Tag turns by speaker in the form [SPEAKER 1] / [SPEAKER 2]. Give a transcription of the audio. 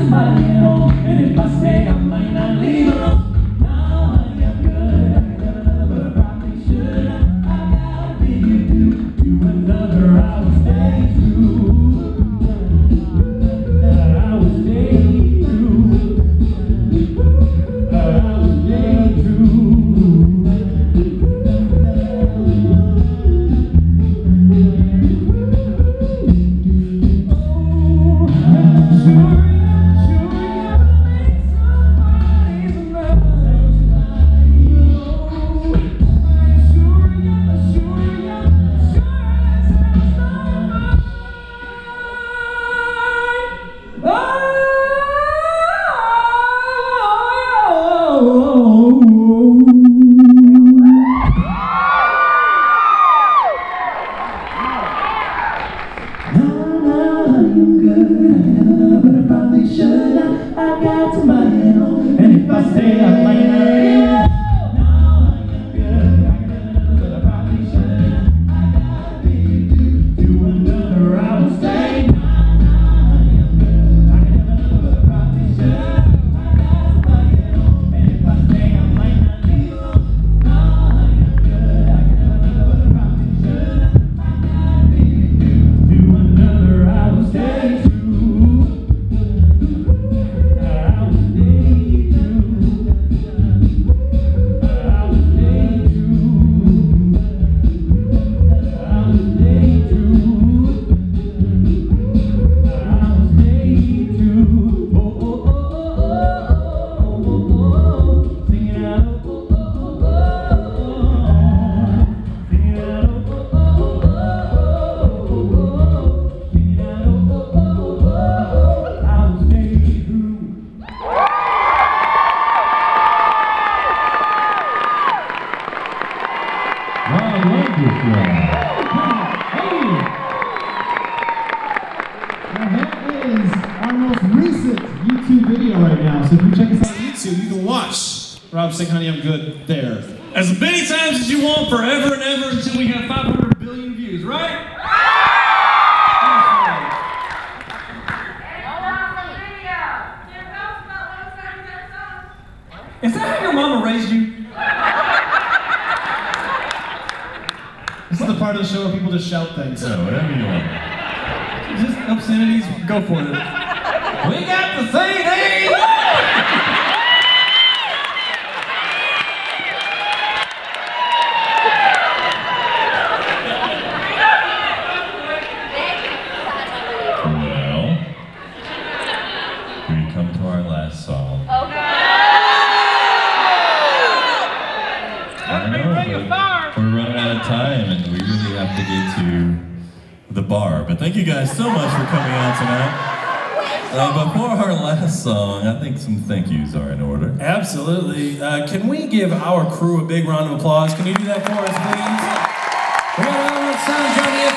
[SPEAKER 1] somebody at home, and if I stay, I might not leave and if
[SPEAKER 2] Rob Sing Honey I'm Good there.
[SPEAKER 3] As many times as you want, forever and ever, until we have 500 billion views, right? Is that how your mama raised you?
[SPEAKER 2] This is the part of the show where people just shout things.
[SPEAKER 4] So, whatever you want.
[SPEAKER 3] Just obscenities, go for it.
[SPEAKER 1] We got the CD.
[SPEAKER 4] Well, we come to our last song. I time and we really have to get to the bar. But thank you guys so much for coming out tonight. Uh, before our last song, I think some thank yous are in order.
[SPEAKER 3] Absolutely. Uh, can we give our crew a big round of applause? Can you do that for us, please? We got Alex Sandra,